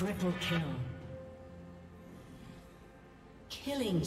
Triple kill. Killing.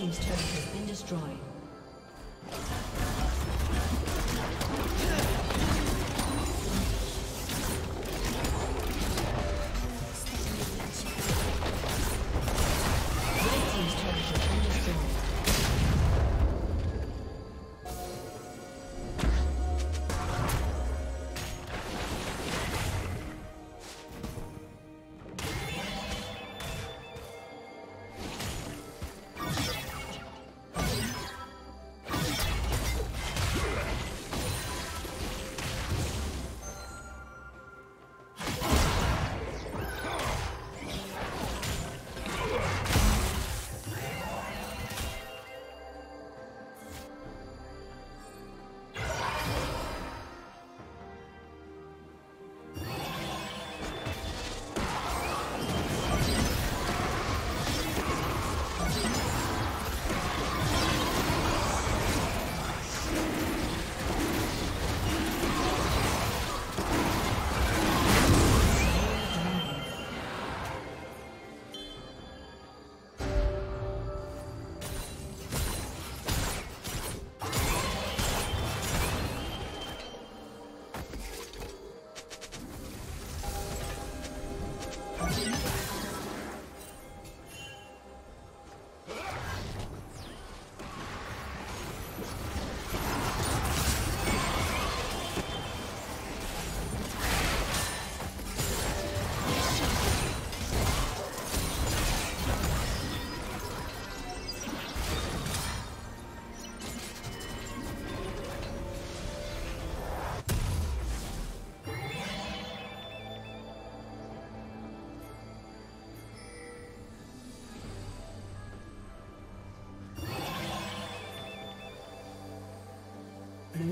team's turret.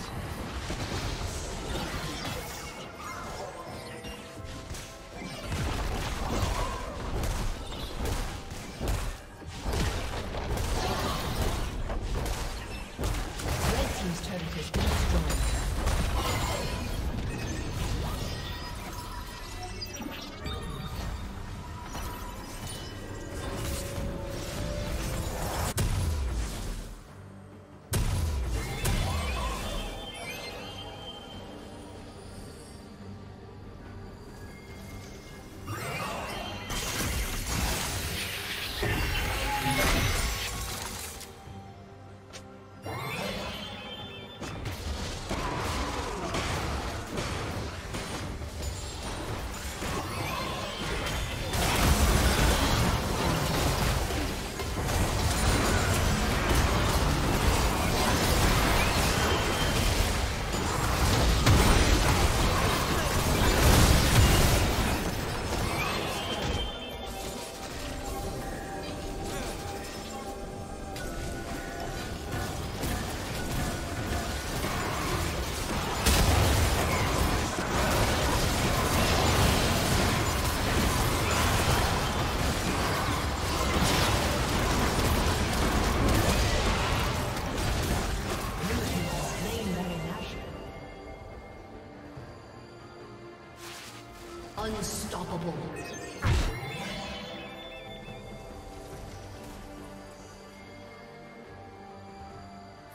Unstoppable.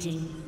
今